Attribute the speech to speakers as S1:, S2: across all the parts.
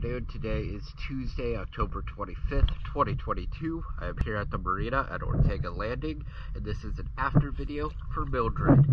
S1: afternoon. Today is Tuesday, October 25th, 2022. I am here at the marina at Ortega Landing, and this is an after video for Mildred.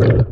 S1: Yeah.